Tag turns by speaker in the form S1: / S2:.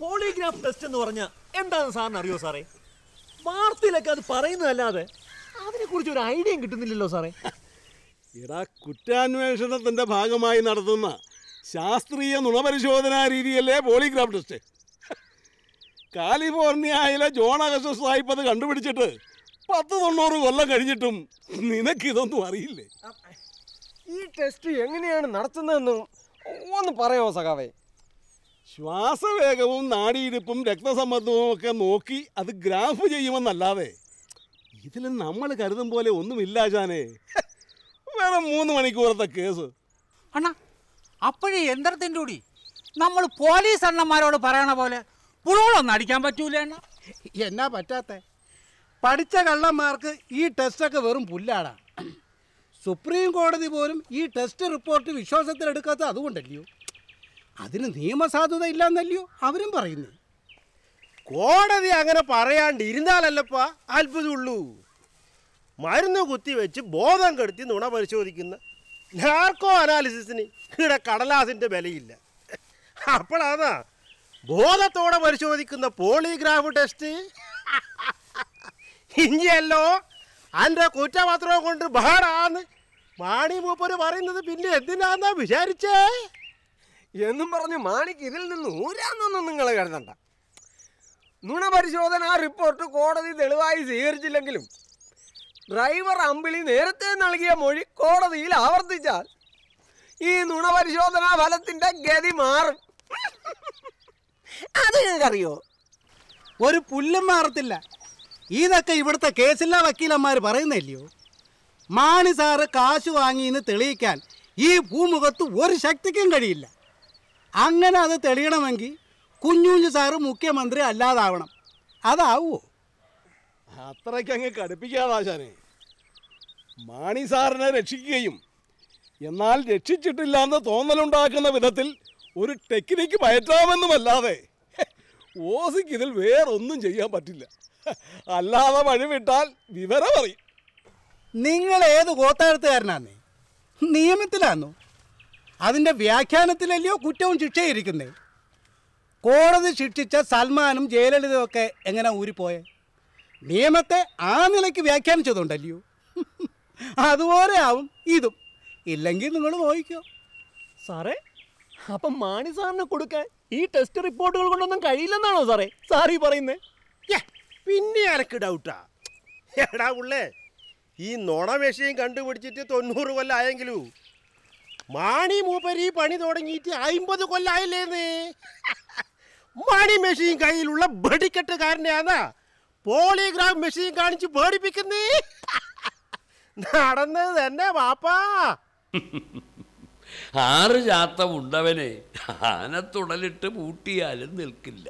S1: Polygraph test എന്ന് പറഞ്ഞ എന്താണെന്ന് സാറിന് അറിയോ സാറേ? വാർത്തയിലൊക്കെ അത് പറയുന്നതല്ലാതെ അതിനെക്കുറിച്ച് ഒരു ഐഡിയയും കിട്ടുന്നില്ലല്ലോ സാറേ.
S2: എടാ ഭാഗമായി നടത്തുന്ന ശാസ്ത്രീയ നുണപരിശോധനാ രീതിയല്ലേ പോളിഗ്രാഫ് ടെസ്റ്റ്? കാലിഫോർണിയയിലെ ജോൺ അഗസ്റ്റസ് സാഹിബ് അത് കണ്ടുപിടിച്ചിട്ട് പത്ത് തൊണ്ണൂറ് കൊല്ലം കഴിഞ്ഞിട്ടും നിനക്ക് ഇതൊന്നും അറിയില്ലേ?
S3: ഈ ടെസ്റ്റ് എങ്ങനെയാണ് നടത്തുന്നതെന്ന് ഒന്ന് പറയാമോ സഖാവേ?
S2: ശ്വാസവേഗവും നാടിയിരിപ്പും രക്തസമ്മർദ്ദവും ഒക്കെ നോക്കി അത് ഗ്രാഫ് ചെയ്യുമെന്നല്ലാതെ ഇതിൽ നമ്മൾ കരുതും പോലെ ഒന്നുമില്ല ജാനെ. വേറെ മൂന്ന് മണിക്കൂറത്തെ കേസ്.
S4: അണ്ണ അപ്പോഴേ യന്ത്രത്തിന്റെ കൂടി നമ്മൾ പോലീസ് അണ്ണന്മാരോട് പറയണ പോലെ പുളോളൊന്നും അടിക്കാൻ പറ്റൂല അണ്ണ.
S5: എന്നാ പറ്റാത്ത? പഠിച്ച കള്ളന്മാർക്ക് ഈ ടെസ്റ്റൊക്കെ വെറും പുല്ലാടാ. സുപ്രീം കോടതി പോലും ഈ ടെസ്റ്റ് റിപ്പോർട്ട് വിശ്വാസത്തിലെടുക്കാത്ത അതുകൊണ്ടല്ലയോ? അതിന് നിയമസാധുത ഇല്ലെന്നല്ലയോ അവരും പറയുന്നു?
S3: കോടതി അങ്ങനെ പറയാണ്ടിരുന്നാലല്ലപ്പാ അത്ഭുതമുള്ളൂ. മരുന്ന് കുത്തിവെച്ച് ബോധം കെടുത്തി നുണ പരിശോധിക്കുന്ന നാർക്കോ അനാലിസിസിന് ഇവിടെ കടലാസിന്റെ വിലയില്ല. അപ്പോഴാണ് ബോധത്തോടെ പരിശോധിക്കുന്ന പോളിഗ്രാഫ് ടെസ്റ്റ്. ഇനിയല്ലോ അന്റെ കുറ്റപത്രം കൊണ്ട് ബാടാന്ന് മാണി മൂപ്പര് പറയുന്നത് പിന്നെ എന്തിനാന്നാ വിചാരിച്ചേ?
S6: എന്നും പറഞ്ഞ് മാണിക്ക് ഇതിൽ നിന്ന് ഊരാന്നൊന്നും നിങ്ങൾ കരുതണ്ട. നുണപരിശോധന റിപ്പോർട്ട് കോടതി തെളിവായി സ്വീകരിച്ചില്ലെങ്കിലും ഡ്രൈവർ അമ്പിളി നേരത്തെ നൽകിയ മൊഴി കോടതിയിൽ ആവർത്തിച്ചാൽ ഈ നുണപരിശോധനാ ഫലത്തിന്റെ ഗതി മാറും. അത് ഞങ്ങൾക്കറിയോ
S5: ഒരു പുല്ലും മാറത്തില്ല. ഇതൊക്കെ ഇവിടുത്തെ കേസില്ലാ വക്കീലന്മാർ പറയുന്നില്ലയോ മാണി സാറ് കാശ് വാങ്ങിയെന്ന് തെളിയിക്കാൻ ഈ ഭൂമുഖത്ത് ഒരു ശക്തിക്കും കഴിയില്ല. അങ്ങനെ അത് തെളിയണമെങ്കിൽ കുഞ്ഞുഞ്ഞു സാറ് മുഖ്യമന്ത്രി അല്ലാതാവണം. അതാവോ?
S2: അത്രയ്ക്ക് അങ്ങ് കടുപ്പിക്കാതാശാനെ മാണി സാറിനെ രക്ഷിക്കുകയും എന്നാൽ രക്ഷിച്ചിട്ടില്ല എന്ന് തോന്നലുണ്ടാക്കുന്ന വിധത്തിൽ ഒരു ടെക്നിക്ക് മയറ്റാമെന്നുമല്ലാതെ ഓസിക്ക് ഇതിൽ വേറൊന്നും ചെയ്യാൻ പറ്റില്ല. അല്ലാതെ വഴി വിട്ടാൽ വിവരം അറിയും
S5: നിങ്ങൾ ഏത് കോത്തെഴുത്തുകാരനാന്നേ നിയമത്തിലാന്നോ? അതിന്റെ വ്യാഖ്യാനത്തിലല്ലയോ കുറ്റവും ശിക്ഷയിരിക്കുന്നേ കോടതി ശിക്ഷിച്ച സൽമാനും ജയലളിതയും ഒക്കെ എങ്ങനെ ഊരിപ്പോയെ? നിയമത്തെ ആ നിലയ്ക്ക് വ്യാഖ്യാനിച്ചതുണ്ടല്ലയോ അതുപോലെ ആവും ഇതും. ഇല്ലെങ്കിൽ നിങ്ങൾ നോക്കിക്കോ
S1: സാറേ അപ്പം മാണി സാറിന് കൊടുക്കാൻ ഈ ടെസ്റ്റ് റിപ്പോർട്ടുകൾ കൊണ്ടൊന്നും കഴിയില്ലെന്നാണോ സാറേ? സാറി
S3: പറയുന്നേ? പിന്നെ ആരൊക്കെ ഡൗട്ടാ? എടാ ഉള്ളേ ഈ നോണ മെഷീൻ കണ്ടുപിടിച്ചിട്ട് തൊണ്ണൂറ് കൊല്ലായെങ്കിലും മാണി മൂപ്പരി പണി തുടങ്ങിയിട്ട് അമ്പത് കൊല്ലായില്ലേന്ന് മാണി മെഷീൻ കയ്യിലുള്ള വെടിക്കെട്ടുകാരനെയാന്നാ പോളിഗ്രാഫ് മെഷീൻ കാണിച്ച് പേടിപ്പിക്കുന്നേ? നടന്നത് തന്നെ വാപ്പാ.
S7: ആറ് ചാത്തം ഉണ്ടവനെ ആനത്തുടലിട്ട് പൂട്ടിയാലും നിൽക്കില്ല.